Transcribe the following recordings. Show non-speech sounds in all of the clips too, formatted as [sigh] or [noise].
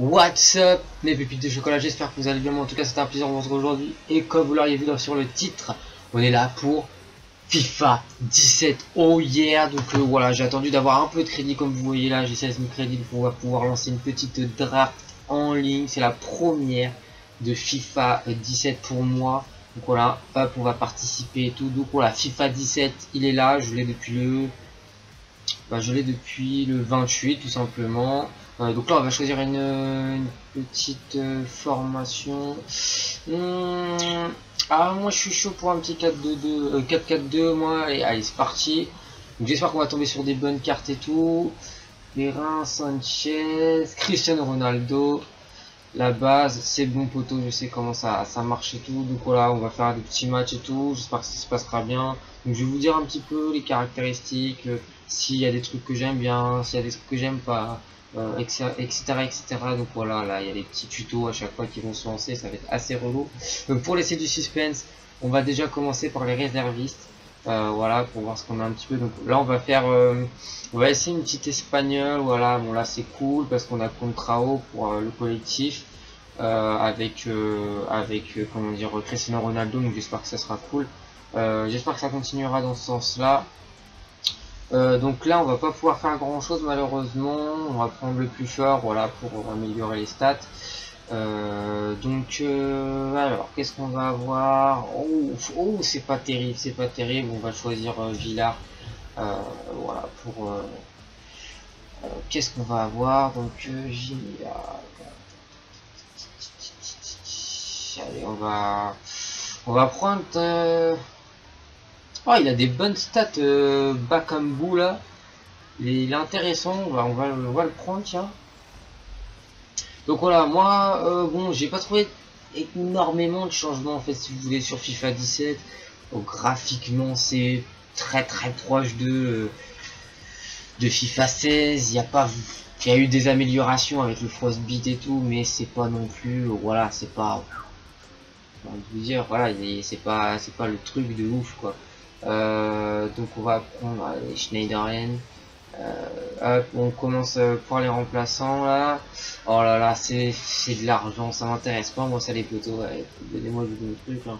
What's up mes pépites de chocolat, j'espère que vous allez bien, en tout cas c'était un plaisir de vous retrouver aujourd'hui. Et comme vous l'auriez vu sur le titre, on est là pour FIFA 17 oh yeah donc euh, voilà j'ai attendu d'avoir un peu de crédit comme vous voyez là j'ai 16 000 crédits pour pouvoir lancer une petite draft en ligne. C'est la première de FIFA 17 pour moi. Donc voilà hop on va participer et tout. Donc voilà FIFA 17 il est là je l'ai depuis le bah, je l'ai depuis le 28 tout simplement euh, donc là on va choisir une, petite euh, formation. Hmm, ah moi je suis chaud pour un petit 4-2-2 4-4-2 euh, moi allez c'est parti. J'espère qu'on va tomber sur des bonnes cartes et tout. Perrin, Sanchez, Cristiano Ronaldo. La base c'est bon poteau je sais comment ça, marche et tout. Donc voilà on va faire des petits matchs et tout. J'espère que ça se passera bien. Je vais vous dire un petit peu les caractéristiques s'il y a des trucs que j'aime bien, s'il y a des trucs que j'aime pas, etc., euh, etc., Donc voilà, là, il y a des petits tutos à chaque fois qui vont se lancer, ça va être assez relou. Donc pour laisser du suspense, on va déjà commencer par les réservistes. Euh, voilà, pour voir ce qu'on a un petit peu. Donc là, on va faire, euh, on va essayer une petite espagnole. Voilà, bon là c'est cool parce qu'on a Contrao pour le collectif. avec avec comment dire Cristiano Ronaldo donc j'espère que ça sera cool j'espère que ça continuera dans ce sens là euh, donc là on va pas pouvoir faire grand chose malheureusement, on va prendre le plus fort voilà pour améliorer les stats. Euh, donc euh, alors qu'est-ce qu'on va avoir? Oh, oh c'est pas terrible, c'est pas terrible, on va choisir Villard voilà pour qu'est-ce qu'on va avoir? Donc Villard allez on va on va prendre Oh, il a des bonnes stats, euh, Bakambu, là. Il est, intéressant, on va, on, va, le prendre, tiens. Donc voilà, moi, euh, bon, j'ai pas trouvé énormément de changements, en fait, si vous voulez, sur FIFA 17. graphiquement, c'est très très proche de, euh, de FIFA 16. Il y a pas... Il y a eu des améliorations avec le Frostbeat et tout, mais c'est pas non plus... Voilà, c'est pas... vous dire, voilà, c'est pas, c'est pas le truc de ouf, quoi. Euh, donc on va prendre les Schneiderian. Euh, on commence euh, pour les remplaçants là. Oh là là, c'est de l'argent, ça m'intéresse pas. Moi, ça les poteaux. Donnez-moi du truc. Hein.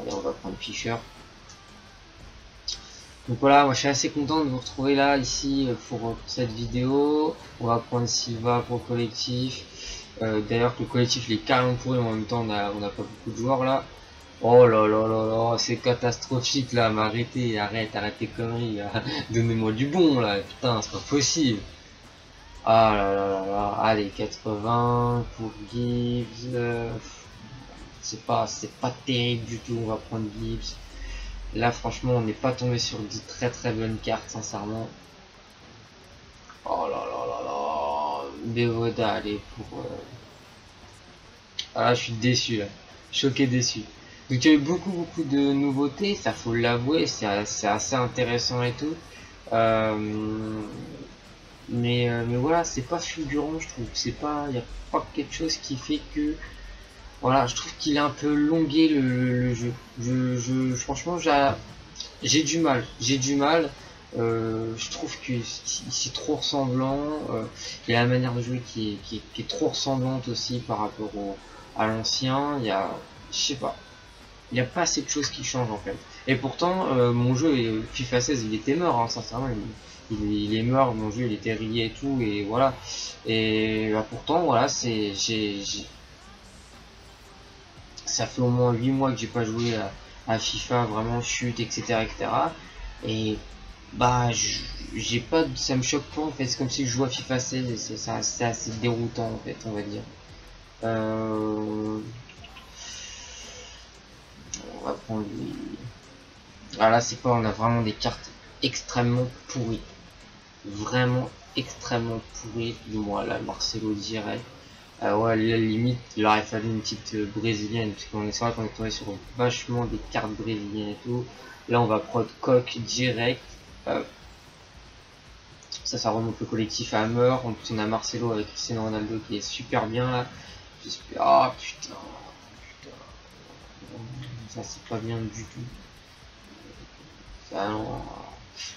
Allez, on va prendre Fischer. Donc voilà, moi je suis assez content de vous retrouver là, ici, pour, cette vidéo. On va prendre Silva pour le collectif. D'ailleurs, le collectif il est carrément pourri, en même temps on a, on pas beaucoup de joueurs là. Oh là là là là, c'est catastrophique là, mais arrêtez, arrête, arrête tes conneries, [laughs] donnez-moi du bon là, putain, c'est pas possible. Ah là là là là, allez, 80 pour Gibbs, c'est pas, c'est pas terrible du tout, on va prendre Gibbs. Là franchement, on n'est pas tombé sur de très très bonnes cartes, sincèrement. Oh là là là là, Bevoda, allez, pour... Euh, ah, je suis déçu là, choqué déçu. Donc il y a eu beaucoup beaucoup de nouveautés, ça faut l'avouer, c'est assez intéressant et tout. Euh, mais, euh, mais voilà, c'est pas fulgurant, je trouve. C'est pas, il n'y a pas quelque chose qui fait que, voilà, je trouve qu'il est un peu longué le, jeu. Je, je, franchement, j'ai du mal, j'ai du mal. Euh, je trouve que c'est trop ressemblant. il y a la manière de jouer qui est, qui est trop ressemblante aussi par rapport au, à l'ancien. Il y a, je sais pas il n'y a pas assez de choses qui changent en fait. Et pourtant, euh, mon jeu, FIFA 16, il était mort, hein, sincèrement. Il, est mort, mon jeu, il était rayé et tout, et voilà. Et bah, pourtant, voilà, c'est. Ça fait au moins 8 mois que j'ai pas joué à, FIFA, vraiment chute, etc. etc. Et bah, j'ai pas. Ça me choque pas en fait, c'est comme si je jouais à FIFA 16, et c'est assez déroutant en fait, on va dire. Euh prendre Ah là, c'est pas, on a vraiment des cartes extrêmement pourries. Vraiment extrêmement pourries. Du moins, là, Marcelo direct. Ah ouais, la limite, il aurait fallu une petite euh, brésilienne, parce qu'on est qu'on est tombé sur vachement des cartes brésiliennes et tout. Là, on va prendre coq direct. ça, ça remonte le collectif à Hammer. En plus, on a Marcelo avec Cristiano Ronaldo qui est super bien là. J'espère. Ah putain ça c'est pas bien du tout.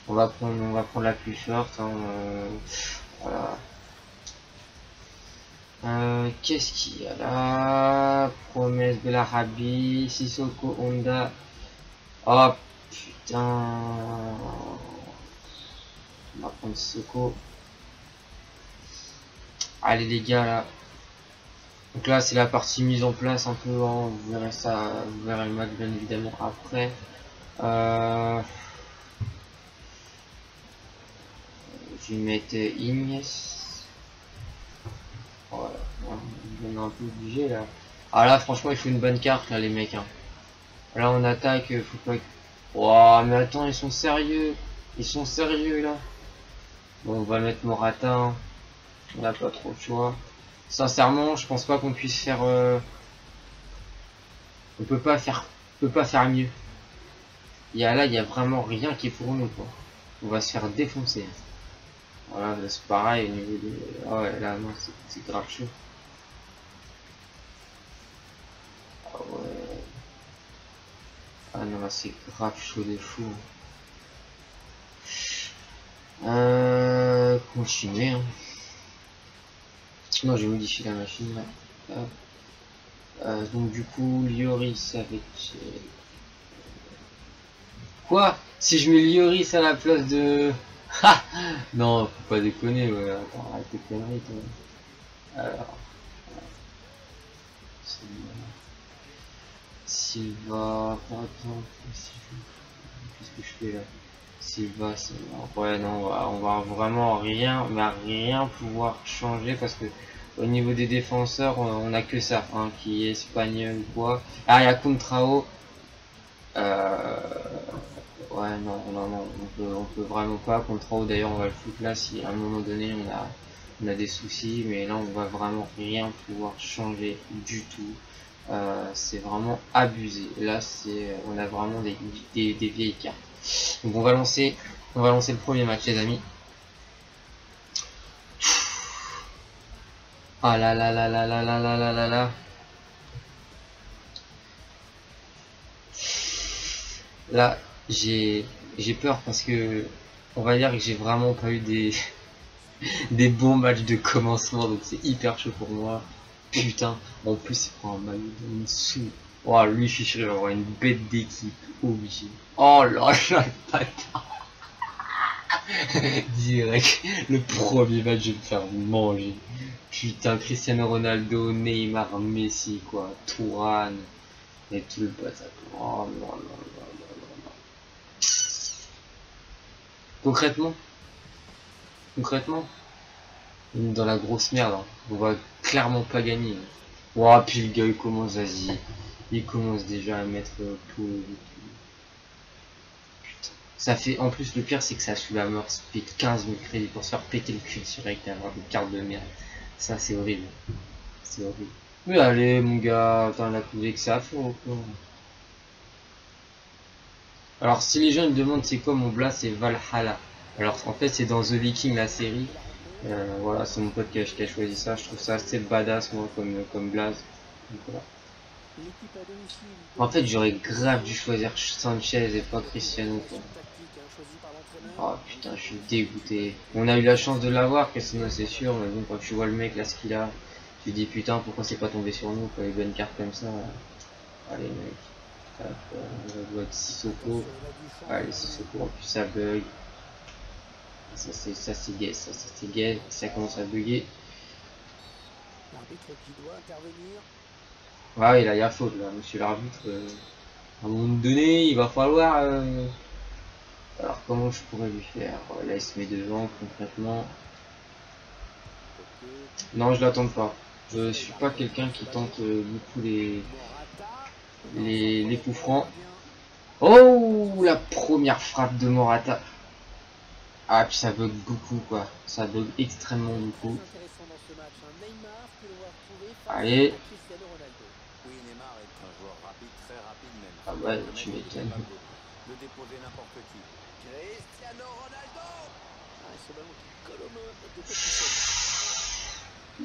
on, va prendre, on va prendre la plus forte. Hein, euh, voilà. Euh, Qu'est-ce qu'il y a là? Promesse de l'Arabie, Sissoko Honda. Oh putain. On va prendre Sissoko. Allez les gars là. Donc là c'est la partie mise en place un peu, hein. vous verrez ça, vous verrez le match bien évidemment après. Euh... Je vais mettre Ignes. Voilà, on est un peu obligé là. Ah là franchement il faut une bonne carte là les mecs. Hein. Là on attaque, faut pas... Oh mais attends ils sont sérieux. Ils sont sérieux là. Bon on va mettre Morata. Hein. On n'a pas trop de choix. Sincèrement je pense pas qu'on puisse faire... Euh... On peut pas faire... Peut pas faire mieux. Il y a là il y a vraiment rien qui est pour nous quoi. On va se faire défoncer. Voilà, c'est pareil au niveau de... Ah ouais, là, non, c'est grave chaud. Ah. Ah non, c'est grave chaud des fous. Euh... Continuer, hein. Non, j'ai modifié la machine. Euh, donc, du coup, Lioris avec... Euh, quoi? Si je mets Lioris à la place de... [laughs] non, faut pas déconner, ouais. Attends, arrête tes conneries, toi. Alors. Silva, par exemple, qu'est-ce que je fais là? Silva. Ouais, non, on va, vraiment rien, on rien pouvoir changer parce que au niveau des défenseurs, on a que ça, hein, qui est espagnol ou quoi. Ah, il y a Contrao. Euh, Ouais, non, non, non, on peut, peut vraiment pas. Contre d'ailleurs, on va le foutre là si à un moment donné on a, on a des soucis, mais là on va vraiment rien pouvoir changer du tout. Euh, c'est vraiment abusé. Là, c'est, on a vraiment des, des, des, vieilles cartes. Donc on va lancer, on va lancer le premier match, les amis. Ah là là là là là là là là là là. Là, j'ai j'ai peur parce que on va dire que j'ai vraiment pas eu des [laughs] bons matchs de commencement donc c'est hyper chaud pour moi putain en plus il prend un maillot une sous oh lui je suis sûr il une bête d'équipe. Obligé. Oh là là le bâtard. [laughs] Direct. Le premier match je vais me faire manger. Putain Cristiano Ronaldo Neymar Messi quoi. Touran et tout le bâtard. Oh là là là Concrètement, concrètement, dans la grosse merde, hein. on va clairement pas gagner. Ouah, puis le gars il commence, vas-y, il commence déjà à mettre tout. Putain. Ça fait, en plus le pire c'est que ça suit la mort, fait 15 000 crédits pour se faire péter le cul direct et avoir des cartes de merde. Ça c'est horrible. C'est horrible. Mais allez mon gars, t'en as trouvé que ça quoi. Alors si les gens me demandent c'est quoi mon blast, c'est Valhalla. Alors en fait c'est dans The Viking la série. Euh, voilà, c'est mon pote qui a, choisi ça. Je trouve ça assez badass moi comme, comme blaze. En fait j'aurais grave dû choisir Sanchez et pas Cristiano. Oh putain je suis dégoûté. On a eu la chance de l'avoir Cristiano c'est sûr, mais bon quand tu vois le mec là ce qu'il a, tu dis putain pourquoi c'est pas tombé sur nous quand il a une carte comme ça. Allez mec on doit être Sissoko. Allez, Sissoko, en plus ça bug. Ça c'est ça c'est gay, ça, ça c'est gay, ça commence à bugger. Ouais, il a, a faute là, monsieur l'arbitre. Euh, à un moment donné, il va falloir. Euh... Alors, comment je pourrais lui faire Là, il se devant concrètement. Non, je l'attends pas. Je suis pas quelqu'un qui tente euh, beaucoup les, les, les coups francs. Oh, la première frappe de Morata. Ah, puis ça bug beaucoup, quoi. Ça bug extrêmement beaucoup. Allez. Ah ouais, tu m'étonnes.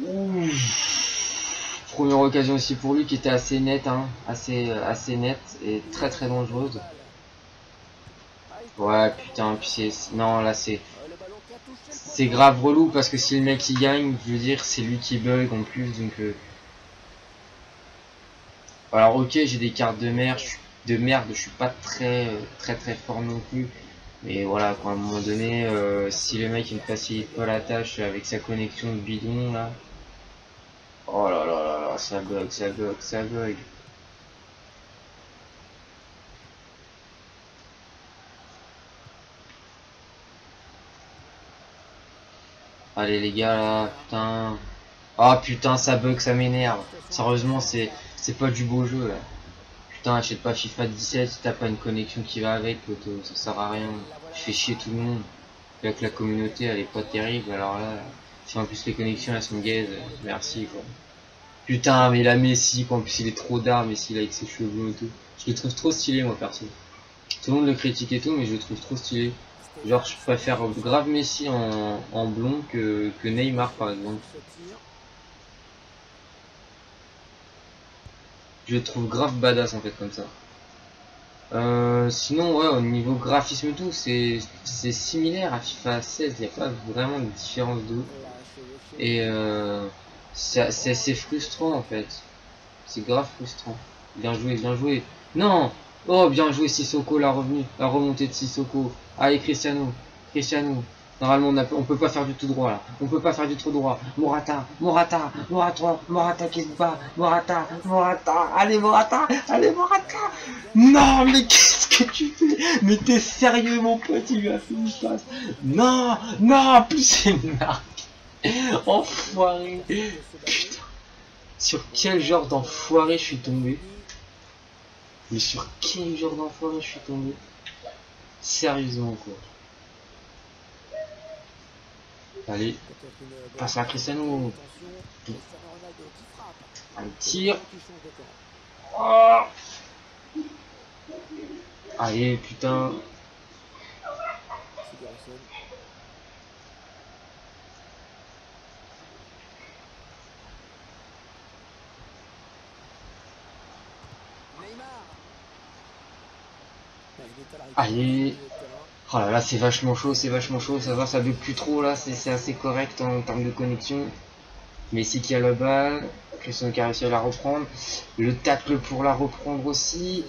Ouh première occasion aussi pour lui qui était assez nette, hein, assez, euh, assez nette et très très dangereuse. Ouais, putain, puis c'est... Non, là c'est... c'est grave relou parce que si le mec il gagne, je veux dire, c'est lui qui bug en plus, donc. Euh... Alors ok, j'ai des cartes de merde, je suis de merde, je suis pas très très très fort non plus. Mais voilà, quoi, à un moment donné, euh, si le mec il me facilite pas la tâche avec sa connexion bidon là. Oh là là là là, ça bug, ça bug, ça bug. Allez les gars là, putain. Ah putain ça bug, ça m'énerve. Sérieusement c'est pas du beau jeu là. Putain achète pas FIFA 17 si t'as pas une connexion qui va avec, ça sert à rien. Je fais chier tout le monde. Avec la communauté elle est pas terrible alors là. Si en plus les connexions elles sont gaze, merci quoi. Putain mais la Messi quoi, en plus il est trop d'armes Messi là avec ses cheveux et tout. Je le trouve trop stylé moi perso. Tout le monde le critique et tout mais je le trouve trop stylé. Genre, je préfère grave Messi en, en blond que, que Neymar, par exemple. Je trouve grave badass, en fait, comme ça. Euh, sinon, ouais, au niveau graphisme et tout, c'est similaire à FIFA 16. Il n'y a pas vraiment de différence de Et euh, c'est assez frustrant, en fait. C'est grave frustrant. Bien joué, bien joué. Non Oh, bien joué Sissoko, la revenue, la remontée de Sissoko. Allez, Cristiano, Cristiano. Normalement, on, peut pas faire du tout droit là. On peut pas faire du tout droit. Morata, Morata, Morata, Morata qui se bat. Morata, Morata. Allez, Morata, allez, Morata. Non, mais qu'est-ce que tu fais? Mais t'es sérieux, mon pote Il lui a fait une passe. Non, non, plus c'est marque. Enfoiré. Putain. Sur quel genre d'enfoiré je suis tombé? Mais sur quel genre d'enfoiré je suis tombé? Sérieusement quoi. Allez, passe à Cristiano. Un tir. Oh Allez, putain. Allez. Oh là là, c'est vachement chaud, c'est vachement chaud. Ça va, ça bug plus trop là. C'est assez correct en termes de connexion. Messi qui a la balle. Christian qui a réussi à la reprendre. Le tacle pour la reprendre aussi.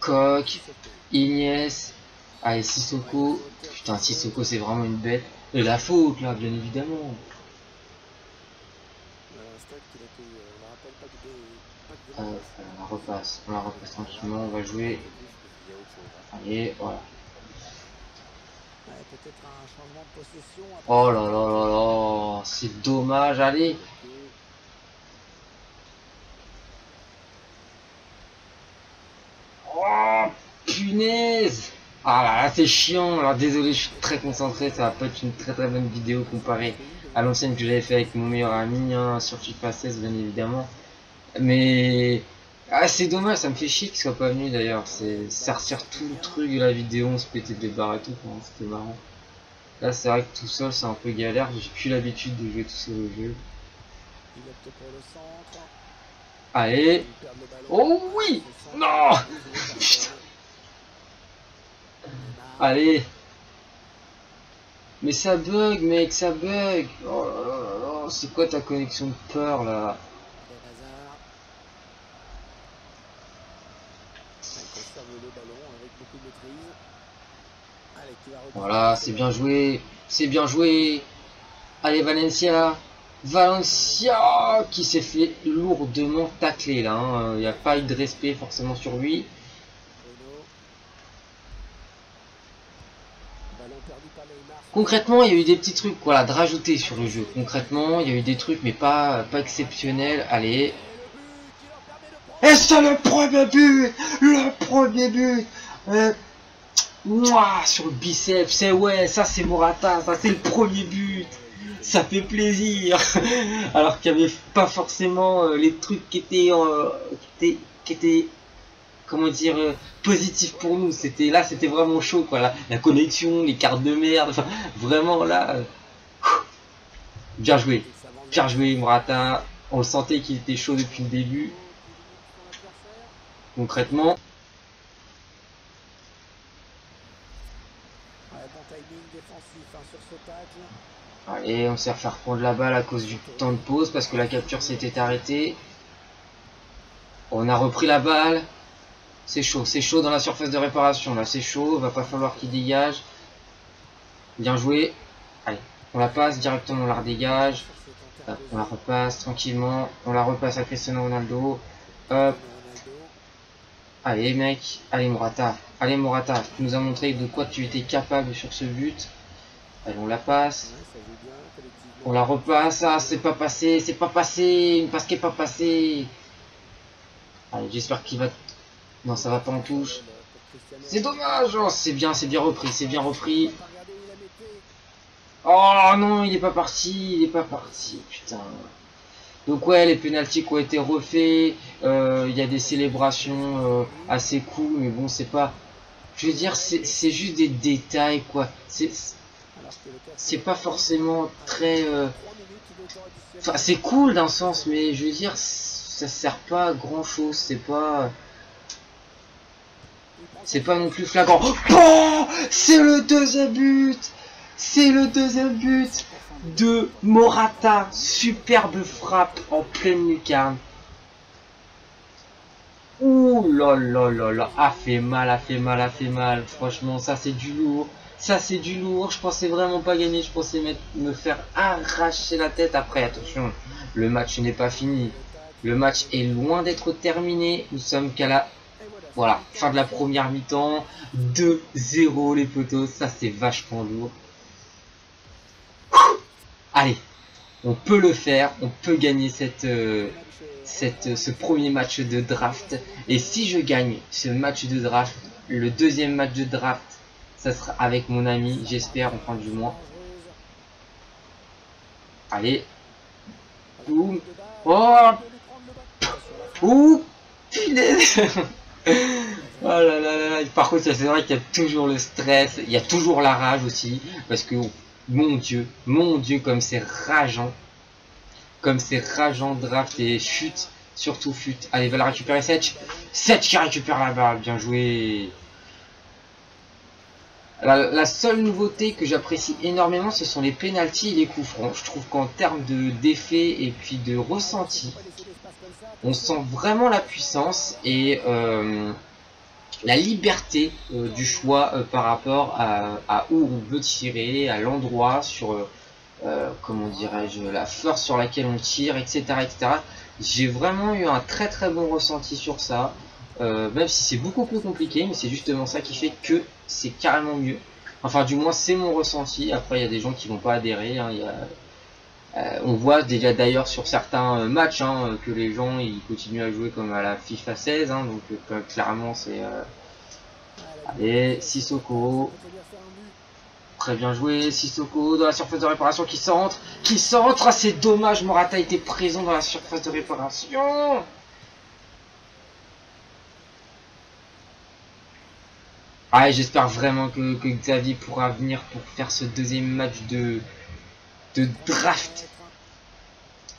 Coq. Ignès. Allez, Sissoko. Putain, Sissoko, c'est vraiment une bête. Et la faute là, bien évidemment. Euh, on la repasse, on la repasse tranquillement, on va jouer. Allez, voilà. Oh là là là là, c'est dommage, allez. Oh, punaise Ah là là, c'est chiant. Alors désolé, je suis très concentré, ça va pas être une très très bonne vidéo comparée à l'ancienne que j'avais fait avec mon meilleur ami hein, sur FIFA 16, bien évidemment. Mais ah, c'est dommage, ça me fait chier qu'il soit pas venu d'ailleurs. C'est ça retire tout le truc de la vidéo, on se pétait des barres et tout, c'était marrant. Là, c'est vrai que tout seul, c'est un peu galère. J'ai plus l'habitude de jouer tout seul au jeu. Allez. Oh oui Non [laughs] Putain. Allez. Mais ça bug, mec, ça bug. Oh là là là, c'est quoi ta connexion de peur là? Voilà, c'est bien joué. C'est bien joué. Allez, Valencia. Valencia qui s'est fait lourdement tacler là. Hein. Il n'y a pas eu de respect forcément sur lui. Concrètement, il y a eu des petits trucs voilà, de rajouter sur le jeu. Concrètement, il y a eu des trucs, mais pas, pas exceptionnels. Allez. Et c'est le premier but Le premier but euh, Mouah, sur le biceps, c'est ouais, ça c'est Morata, ça c'est le premier but. Ça fait plaisir. [laughs] Alors qu'il n'y avait pas forcément euh, les trucs qui étaient, euh, qui étaient, qui comment dire, euh, positifs pour nous. C'était là, c'était vraiment chaud, quoi. La, connexion, les cartes de merde, enfin, vraiment là. bien joué, bien joué Morata. On le sentait qu'il était chaud depuis le début. Concrètement, Allez, on s'est faire prendre la balle à cause du temps de pause parce que la capture s'était arrêtée. On a repris la balle. C'est chaud, c'est chaud dans la surface de réparation. Là, c'est chaud. Va pas falloir qu'il dégage. Bien joué. Allez, on la passe directement, on la redégage. on la repasse tranquillement. On la repasse à Cristiano Ronaldo. Hop. Allez, mec. Allez, Morata. Allez, Morata. Tu nous as montré de quoi tu étais capable sur ce but. Allez, on la passe. On la repasse. Ah, c'est pas passé. C'est pas passé. Une passe est pas passée. Allez, j'espère qu'il va... Non, ça va pas en touche. C'est dommage. Oh, c'est bien, c'est bien repris. C'est bien repris. Oh non, il est pas parti. Il est pas parti. Putain. Donc ouais, les pénalties qui ont été refaits, euh, il y a des célébrations euh, assez cool, mais bon, c'est pas... Je veux dire, c'est juste des détails, quoi. C'est pas forcément très... Euh, c'est cool d'un sens, mais je veux dire, ça sert pas à grand chose, c'est pas... C'est pas non plus flagrant. Oh C'est le deuxième but C'est le deuxième but de Morata. Superbe frappe en pleine lucarne. Ouh là là là là. A fait mal, a fait mal, a fait mal. Franchement, ça c'est du lourd. Ça c'est du lourd. Je pensais vraiment pas gagner. Je pensais me faire arracher la tête. Après, attention, le match n'est pas fini. Le match est loin d'être terminé. Nous sommes qu'à la fin de la première mi-temps. 2-0 les potos. Ça c'est vachement lourd. Allez, on peut le faire, on peut gagner euh, cette, ce premier match de draft. Et si je gagne ce match de draft, le deuxième match de draft, ça sera avec mon ami, j'espère, enfin du moins. Allez. Boum. Oh Ouh [laughs] Oh là là là là. Par contre, c'est vrai qu'il y a toujours le stress, il y a toujours la rage aussi, parce que mon Dieu, mon Dieu, comme c'est rageant. Comme c'est rageant, draft et chute. Surtout chute. Allez, va la récupérer, Setch. Setch qui récupère la balle. Bien joué. La, seule nouveauté que j'apprécie énormément, ce sont les pénalties et les coups francs. Je trouve qu'en termes de d'effet et puis de ressenti, on sent vraiment la puissance et euh, la liberté euh, du choix euh, par rapport à, où on veut tirer, à l'endroit, sur comment dirais-je, la force sur laquelle on tire, etc. etc. J'ai vraiment eu un très très bon ressenti sur ça, même si c'est beaucoup plus compliqué, mais c'est justement ça qui fait que c'est carrément mieux. Enfin, du moins, c'est mon ressenti. Après, il y a des gens qui vont pas adhérer. Hein. on voit déjà d'ailleurs sur certains matchs hein, que les gens ils continuent à jouer comme à la FIFA 16, hein. donc clairement c'est Allez, Sissoko. Très bien joué, Sissoko dans la surface de réparation qui centre. Qui centre, ah, c'est dommage, Morata était présent dans la surface de réparation. Ah, j'espère vraiment que, que, Xavier pourra venir pour faire ce deuxième match de, de draft.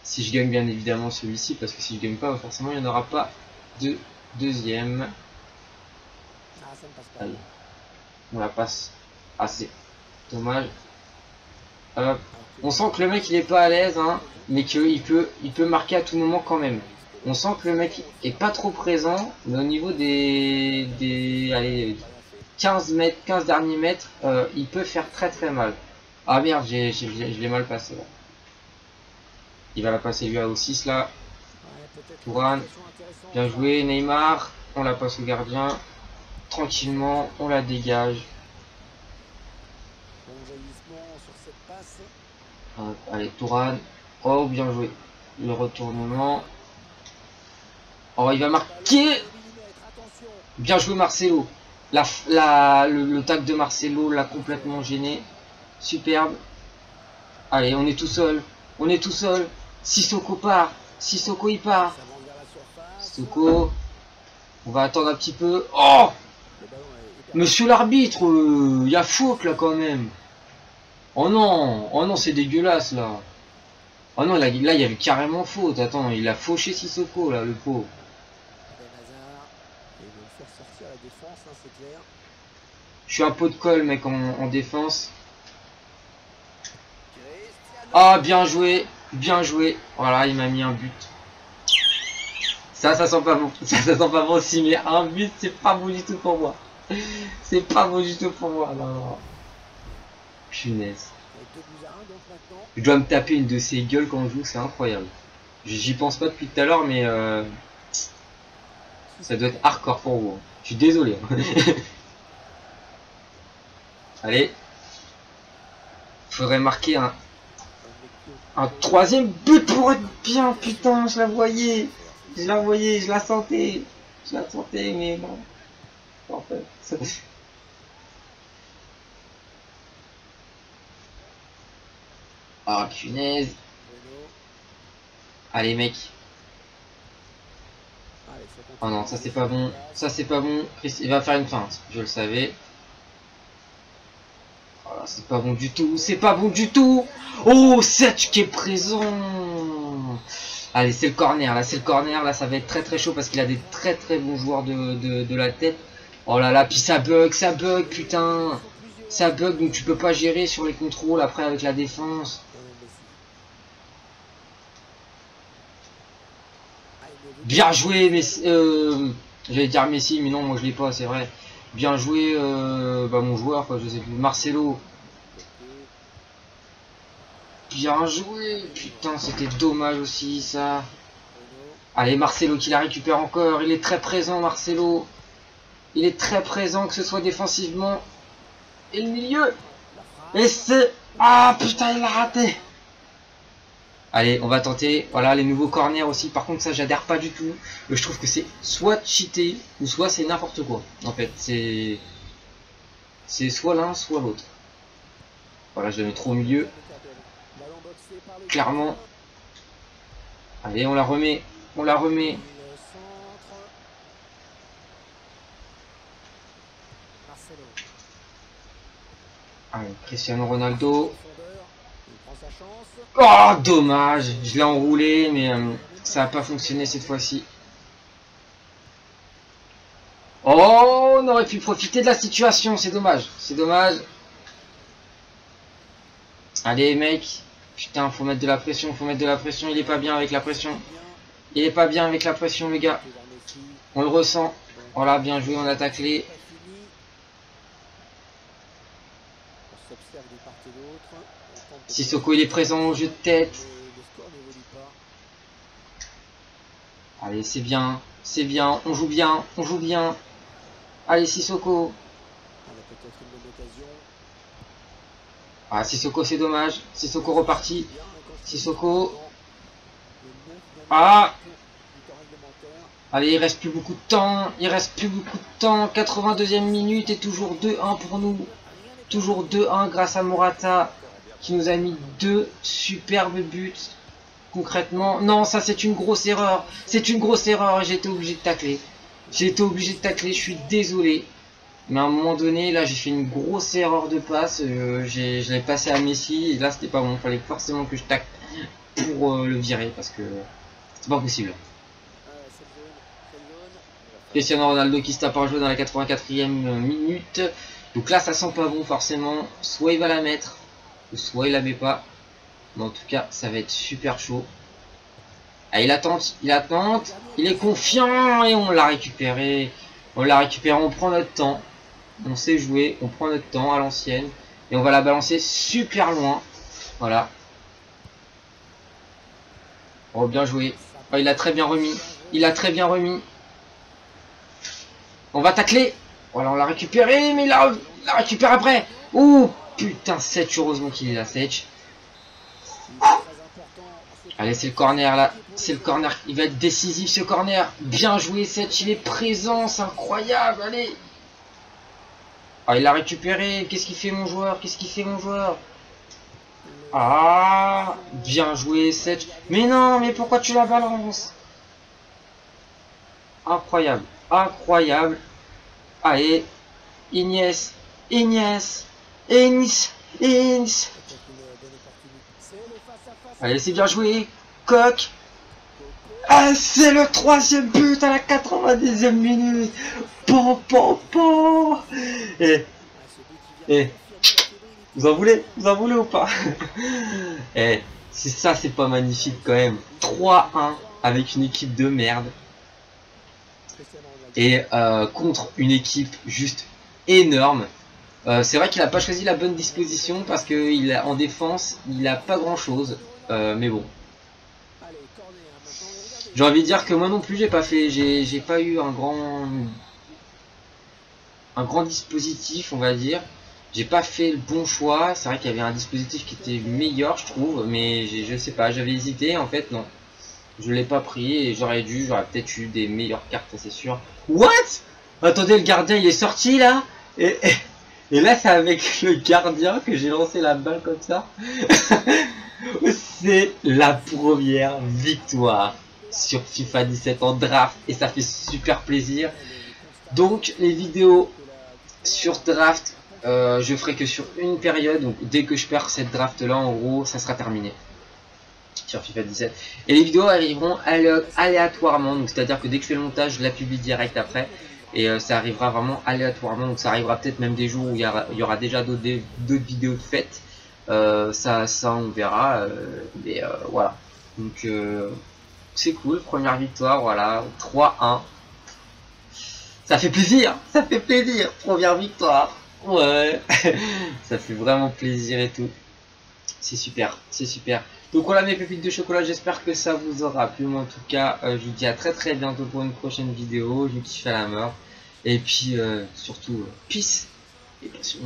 Si je gagne bien évidemment celui-ci, parce que si je gagne pas, forcément il n'y en aura pas de deuxième. On la passe assez. Dommage. On sent que le mec il est pas à l'aise, hein, mais qu'il peut, il peut marquer à tout moment quand même. On sent que le mec est pas trop présent, mais au niveau des, des allez, 15 mètres, 15 derniers mètres, euh, il peut faire très très mal. Ah merde, je l'ai mal passé là. Il va la passer lui à O6 là. Touran, bien joué, Neymar, on la passe au gardien tranquillement, on la dégage. allez, Touran. Oh, bien joué. Le retournement. Oh, il va marquer. Bien joué, Marcelo. La, la, le, tag de Marcelo l'a complètement gêné. Superbe. Allez, on est tout seul. On est tout seul. Sissoko part. Sissoko, il part. Sissoko. On va attendre un petit peu. Oh Monsieur l'arbitre, il euh, y a faute là quand même. Oh non, oh non, c'est dégueulasse là. Oh non, là, il y avait carrément faute. Attends, il a fauché Sissoko là, le pauvre. Je suis un pot de colle, mec, en, défense. Ah, bien joué. Bien joué. Voilà, il m'a mis un but. Ça, ça sent pas bon. [laughs] Ça, ça sent pas bon aussi, mais un but, c'est pas bon du tout pour moi. C'est pas bon du tout pour moi. Non, non. Punaise. Je dois me taper une de ces gueules quand je joue, c'est incroyable. J'y pense pas depuis tout à l'heure, mais euh, ça doit être hardcore pour vous. Je suis désolé. Allez. Faudrait marquer un, un troisième but pour être bien. Putain, je la voyais. Je la voyais, je la sentais. Je la sentais, mais non. En fait, Ah, punaise. Allez, mec. Oh non, ça c'est pas bon. Ça c'est pas bon. il va faire une feinte. Je le savais. Oh c'est pas bon du tout. C'est pas bon du tout. Oh, Setch qui est présent. Allez, c'est le corner. Là, c'est le corner. Là, ça va être très très chaud parce qu'il a des très très bons joueurs de, de la tête. Oh là là, puis ça bug, ça bug, putain. Ça bug, donc tu peux pas gérer sur les contrôles après avec la défense. Bien joué, Messi. Euh, J'allais dire Messi, mais non, moi je l'ai pas, c'est vrai. Bien joué, euh, bah, mon joueur, quoi, je sais plus. Marcelo. Bien joué. Putain, c'était dommage aussi, ça. Allez, Marcelo qui la récupère encore. Il est très présent, Marcelo. Il est très présent, que ce soit défensivement. Et le milieu. Et c'est... Ah, putain, il l'a raté. Allez, on va tenter. Voilà, les nouveaux corners aussi. Par contre, ça, j'adhère pas du tout. Je trouve que c'est soit cheaté, ou soit c'est n'importe quoi. En fait, c'est... C'est soit l'un, soit l'autre. Voilà, je le mets trop au milieu. Clairement. Allez, on la remet. On la remet. Allez, Cristiano Ronaldo. Oh, dommage. Je l'ai enroulé, mais euh, ça n'a pas fonctionné cette fois-ci. Oh, on aurait pu profiter de la situation. C'est dommage. C'est dommage. Allez, mec. Putain, faut mettre de la pression. Faut mettre de la pression. Il est pas bien avec la pression. Il est pas bien avec la pression, les gars. On le ressent. Voilà, bien joué. On a taclé. Sissoko il est présent au jeu de tête. Allez, c'est bien, c'est bien, on joue bien, on joue bien. Allez, Sissoko. Ah, Sissoko, c'est dommage. Sissoko reparti. Sissoko. Ah Allez, il reste plus beaucoup de temps. Il reste plus beaucoup de temps. 82e minute et toujours 2-1 pour nous. Toujours 2-1 grâce à Morata qui nous a mis deux superbes buts. Concrètement, non, ça c'est une grosse erreur. C'est une grosse erreur été obligé de tacler. Été obligé de tacler, je suis désolé. Mais à un moment donné, là j'ai fait une grosse erreur de passe. Euh, je l'ai passé à Messi et là c'était pas bon. Il fallait forcément que je tacle pour euh, le virer parce que c'est pas possible. Cristiano Ronaldo qui se tape un jeu dans la 84e minute. Donc là ça sent pas bon forcément. Soit il va la mettre, soit il la met pas. Mais en tout cas, ça va être super chaud. Ah, il attend, il attend, il est confiant et on l'a récupéré. On l'a récupéré, on prend notre temps. On sait jouer, on prend notre temps à l'ancienne. Et on va la balancer super loin. Voilà. Oh, bien joué. Oh, il a très bien remis. Il a très bien remis. On va tacler. Voilà, on l'a récupéré, mais il la récupère après. Ouh Putain, Setch, heureusement qu'il est là, Setch. Allez, c'est le corner là. C'est le corner. Il va être décisif ce corner. Bien joué, Setch. Il est présent. C'est incroyable. Allez. Ah, il l'a récupéré. Qu'est-ce qu'il fait, mon joueur? Qu'est-ce qu'il fait, mon joueur? Ah, bien joué, Setch. Mais non, mais pourquoi tu la balances? Incroyable. Incroyable. Allez. Ignace. Ignace. Ins, Ins. Allez, c'est bien joué. Coq. Ah, c'est le troisième but à la 90e minute. Pom, pom, pom. Et Eh, vous en voulez Vous en voulez ou pas? [laughs] Eh, si ça c'est pas magnifique quand même. 3-1 avec une équipe de merde. Et euh, contre une équipe juste énorme. Euh, c'est vrai qu'il a pas choisi la bonne disposition parce que en défense, il a pas grand chose. Euh, mais bon. J'ai envie de dire que moi non plus j'ai pas fait, j'ai pas eu un grand, un grand dispositif, on va dire. J'ai pas fait le bon choix. C'est vrai qu'il y avait un dispositif qui était meilleur, je trouve, mais je sais pas, j'avais hésité. En fait, non, je l'ai pas pris et j'aurais dû, j'aurais peut-être eu des meilleures cartes, c'est sûr. What? Attendez, le gardien il est sorti là? Et, et, là c'est avec [laughs] le gardien que j'ai lancé la balle comme ça. [laughs] c'est la première victoire sur FIFA 17 en draft et ça fait super plaisir. Donc les vidéos sur draft, euh, je ferai que sur une période. Donc dès que je perds cette draft là, en gros, ça sera terminé sur FIFA 17. Et les vidéos arriveront aléatoirement, donc c'est-à-dire que dès que je fais le montage, je la publie direct après. Et euh, ça arrivera vraiment aléatoirement, donc ça arrivera peut-être même des jours où il y, aura, déjà d'autres vidéos de fête. Euh, ça, ça on verra, mais voilà. Donc c'est cool, première victoire, voilà, 3-1. Ça fait plaisir, ça fait plaisir, première victoire. Ouais, [laughs] ça fait vraiment plaisir et tout. C'est super, c'est super. Donc voilà mes pépites de chocolat, j'espère que ça vous aura plu. Moi en tout cas, euh, je vous dis à très très bientôt pour une prochaine vidéo. Je vous kiffe à la mort. Et puis euh, surtout, euh, peace. Et bien sûr,